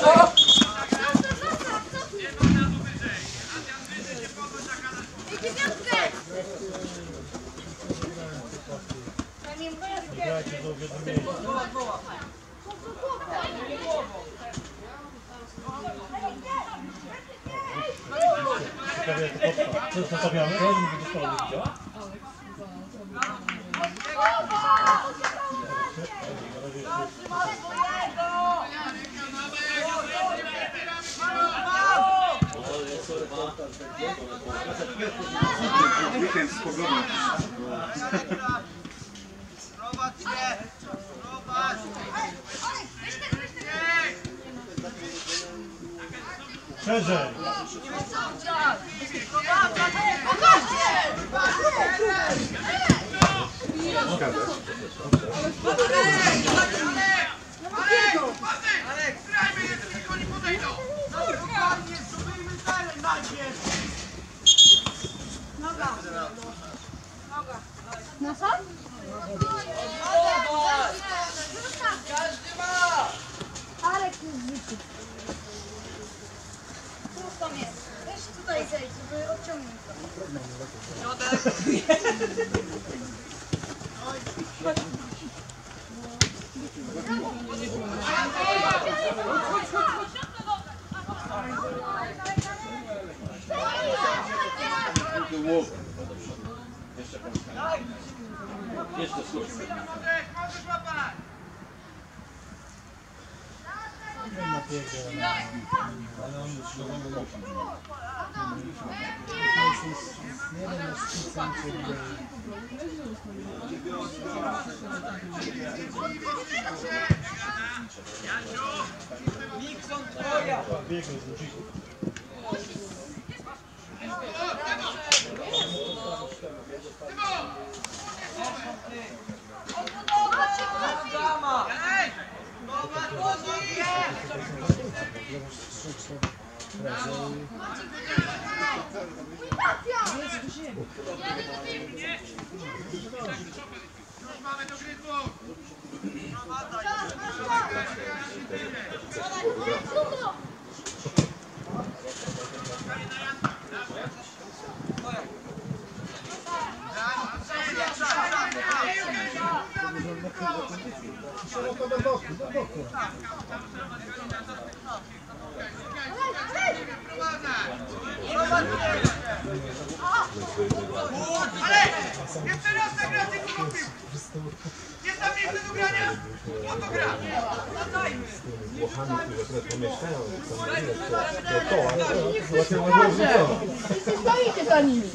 Josh. Szerzej. Na Tutaj zejdź, żeby odciągnąć to. Biegł z ludzików. Szeroko do boku, do boku. Jeszcze raz zagra tylko kupił! Jest tam miejsce do grania! Oto gra! Stoicie za nimi.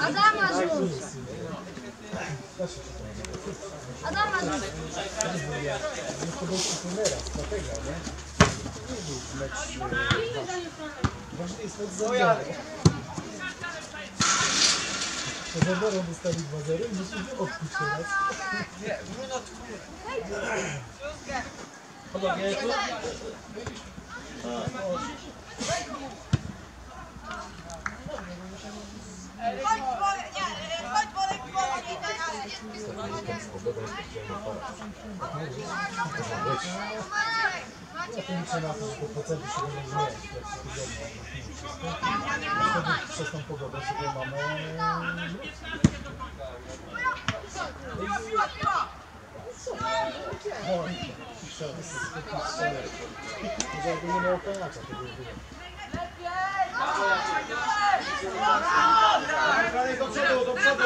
Adama rzuć. Adama rzuć. To był trenera, stratega, nie? Nie był mecz... Ważny jest mecz za To za zero dostali 2-0 i musi odkuć teraz. Podobnie tu? Ja liczę na to, że te procenty się będą zmieniać w trakcie tygodnia. Wtedy przez tą pogodę sobie mamy... No, strzelec, strzelec. Może jakby nie miał penalta, to by było. Do przodu, do przodu!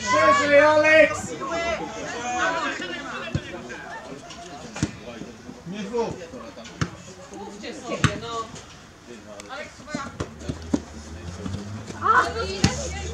Szerzej, Aleks! Nie dwóch. Adam! Wypuść! Wypuść go! Adam! Jeszcze! Alek, nie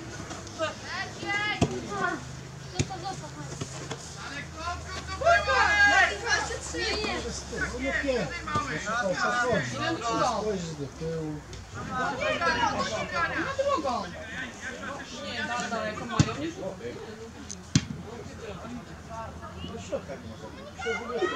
Nie, nie. No nie pięknie. O co chodzi? Na drugą. Spojrz do tyłu. Na drugą. Nie, da, daleko mają. Do środka nie może być. Przeżyję.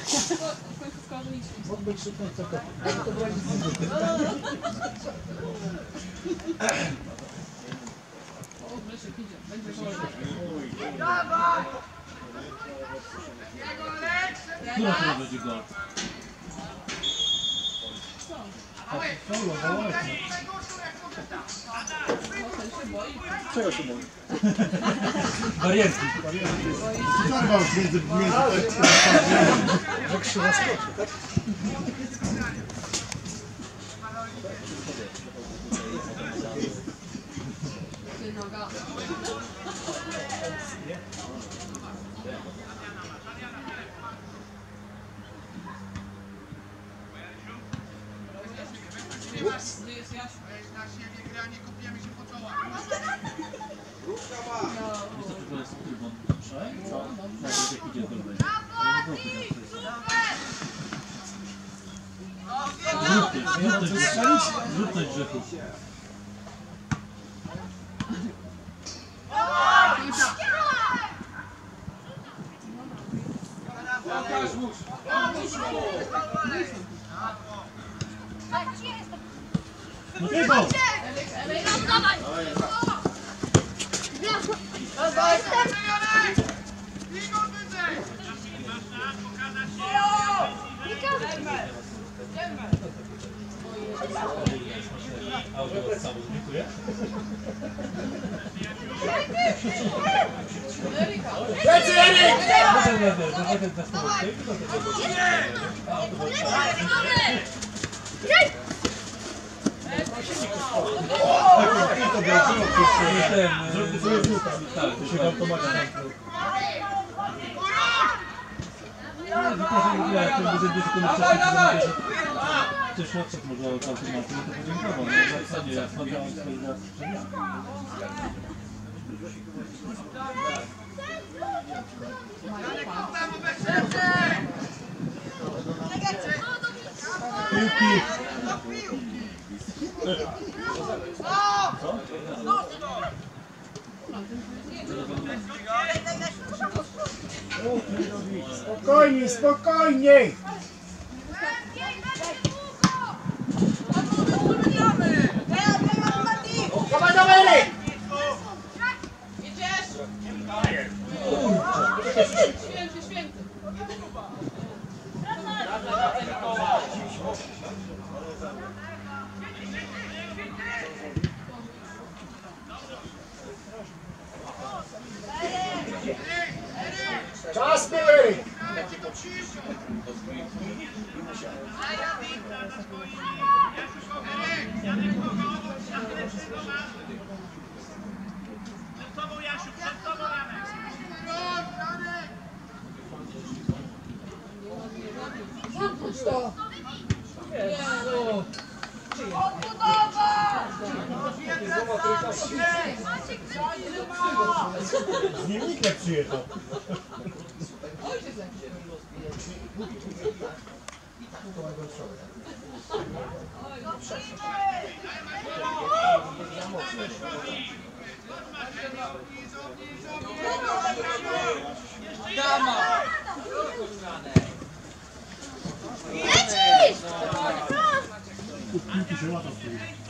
w końcu skojarzyliśmy. Mógłby krzyknąć co to. Ale to brać z nim. O, Grzesiek idzie. Będzie wolno. Która to będzie gol? Solo, założę. Się boi. Czego się mówi? Barierki. Przerwał między, między Jak się zaskoczy, tak? Noga. Gdzie jest Jasiu? Na siebie gra, nie kopiemy się po czołach. Wiesz co to jest trybun? Trzej? Co? Tak, jak idzie gol będzie. Zrób coś, zrób coś grzechu. No tego! Igor wyżej! Audio od samu, dziękuję. Lecy! Potem będę, to. Tak, to się automatycznie zamknął. Na wcześniej, to też odszedł może od automatu, to podziękował. No w zasadzie ja sprawdzałem swoje sprzedania. Piłki. Spokojniej, spokojniej! Dawaj, dawaj Eryk! Z nim nikt nie przyjechał. Ojciec jakiś. Piłki się łatwo.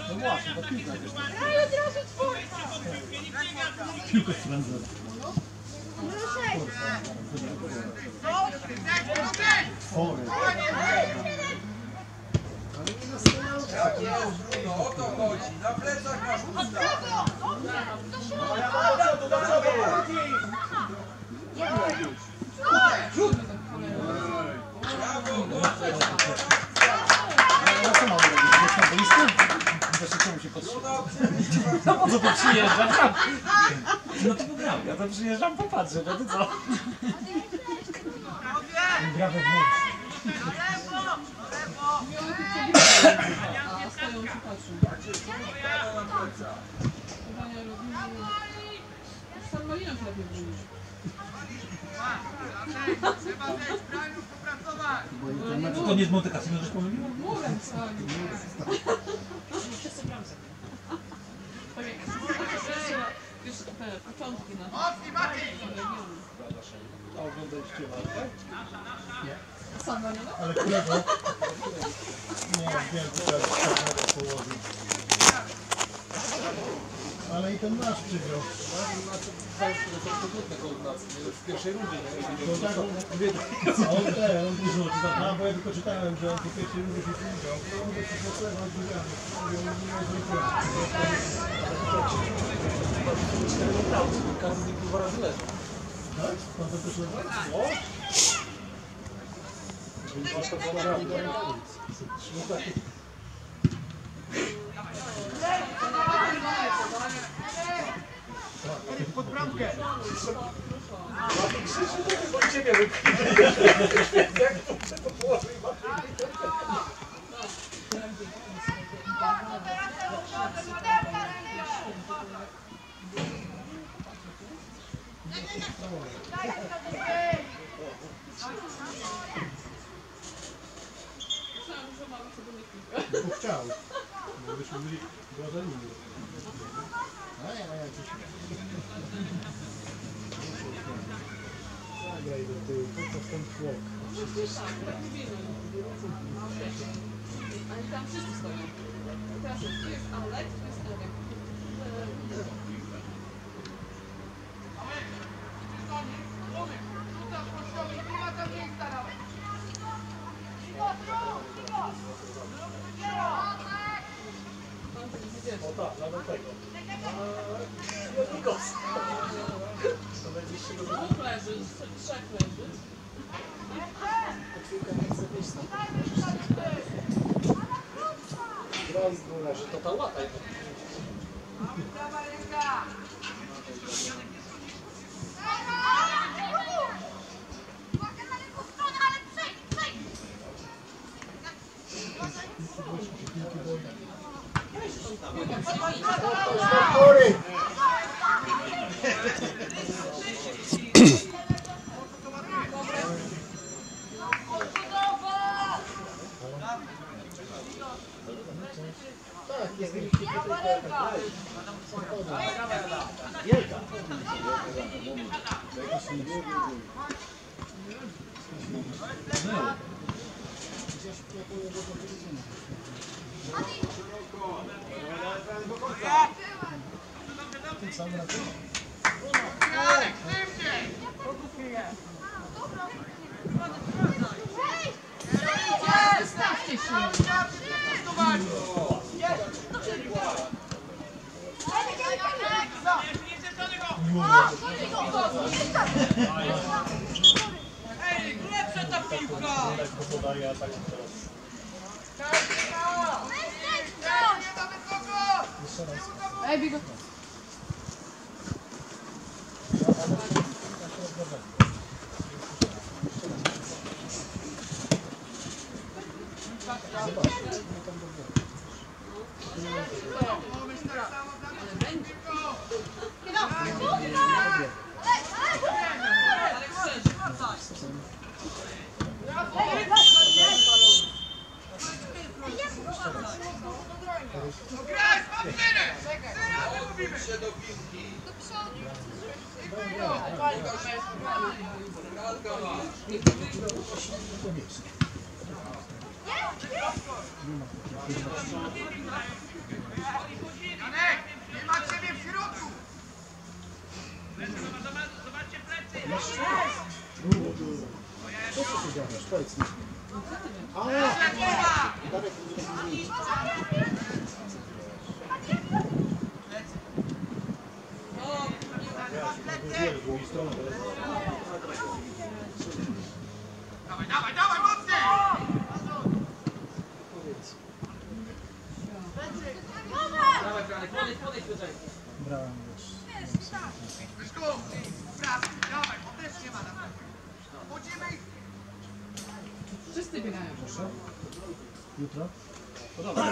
No właśnie, to piłka jest. Piłka sprawdza. Chory. O to chodzi, na plecach masz usta. Do przodu, do przodu! Co tu przyjeżdżam? No to pogram. Ja to przyjeżdżam popatrzę, no ty co? Gra. Z San Marino lepiej bronisz. Trzeba też Brianów popracować. To nie z Monte Cassino, żeś pomyliła? Mówię, tak. Tak jak wiesz, te początki na. A oglądaliście walkę? San Marino? Ale którego? Nie, wiem, że teraz tak położył. Ale i ten nasz przegrał. W pierwszej rundzie, nie? Tak, on te, on dużo czytał. A, bo ja tylko czytałem, że on po pierwszej rundzie się ślizgał. To mówię, że się chleba odbieramy. Mówię, on nie jest Każdy z nich dwa razy leży. Tak? Pan to też lewa? O! Więc to dwa razy. No tak. Pod bramkę. Myślałam, że mamy sobie nie kilka. Bo chciał. Bo byśmy byli była za nim. A ja, ja coś Zagraj do tyłu, po co w ten tłok? Tak, mówimy. Ale tam wszyscy stoją. Teraz jest, ました。Samym na tym. Alek, szybciej! Stawcie się! Ej, lepsza ta piłka! Podaje, a tak teraz. Nie za wysoko! Jeszcze raz. Ej, bigo! Ale będzie. Alek szczerze. Graj, spacerę! Syna, mówimy! się do piłki. Janek, nie ma ciebie w środku! Co ty gadasz? Powiedz mi. A, Darek, nie z drugiej strony. Dawaj, dawaj, dawaj, mocniej! Dawaj, Franek, podejdź, podejdź tutaj. Brałem już. Wyszku, prawy, dawaj, bo też nie ma na pewno. Chodzimy ich. Wszyscy biegają. Jutro? Podobno.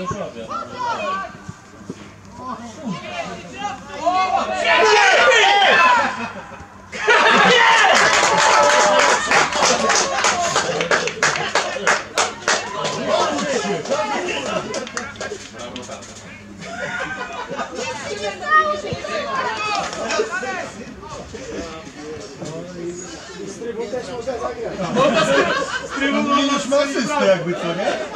Już robię. Strybu też może zagrać. Już ma jakby co, nie?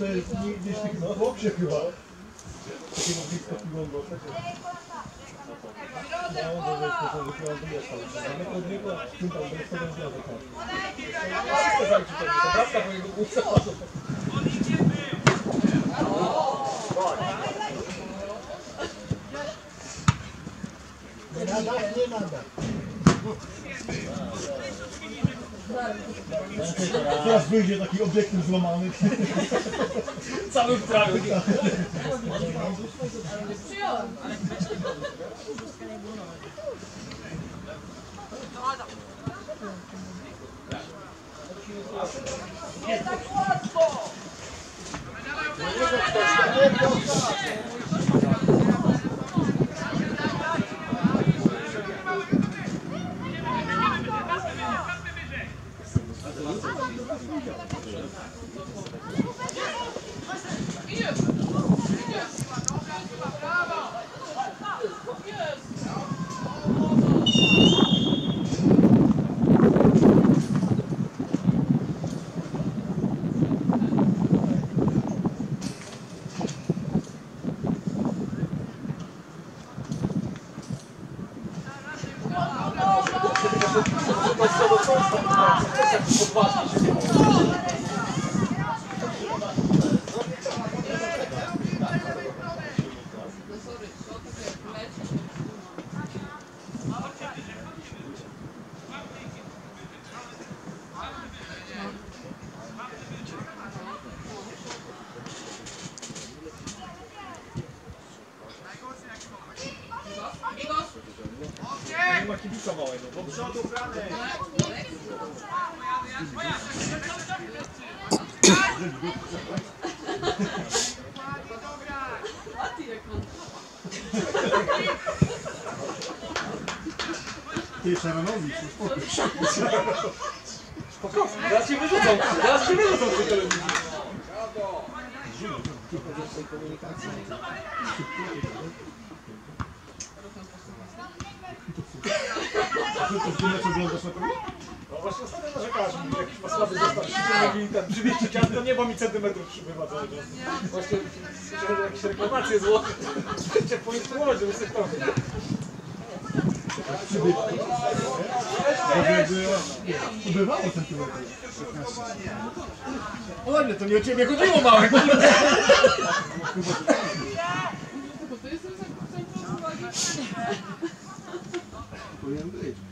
nie zrobił. Nie nada, nie nada. Teraz wyjdzie taki obiektyw złamany. Cały w trawie. Przyjąłem. Nie Thank you. A ty jak on. Ty Szaranowicz, uspokój się. Teraz się wyrzucą, teraz się wyrzucą z tej telewizji. Ty to z mecz oglądasz na pewno? Właśnie ostatnio narzekałeś, że jakiś ma słaby zestaw przyciągnik i ten przywieźcie ciasto, niebo mi centymetrów przybywa cały czas. Właśnie chciałem jakieś reklamacje złożyć, cię poinstruować, żeby sobie to... Ubywało centymetrów. O nie, to nie o ciebie chodziło małe. Powinien być.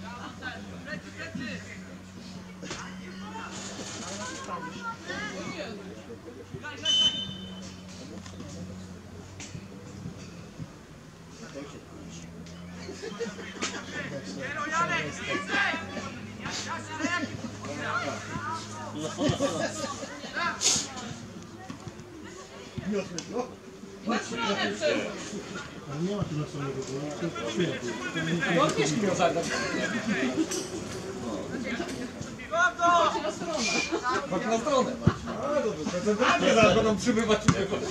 Niosły to? Nie ma tu nocnego, bo to świetnie. No Agnieszki miał zagrać. Chodź na stronę. Na centymetry zaraz będą przybywać. przybywać.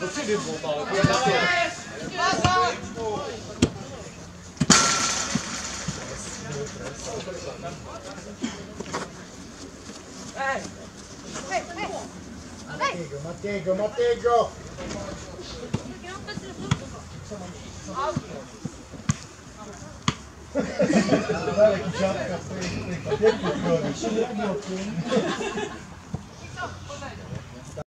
Do ciebie było małe. to ja na stronę. Matego, Matego, Matego! Ale jaki siatka w tej, tej papier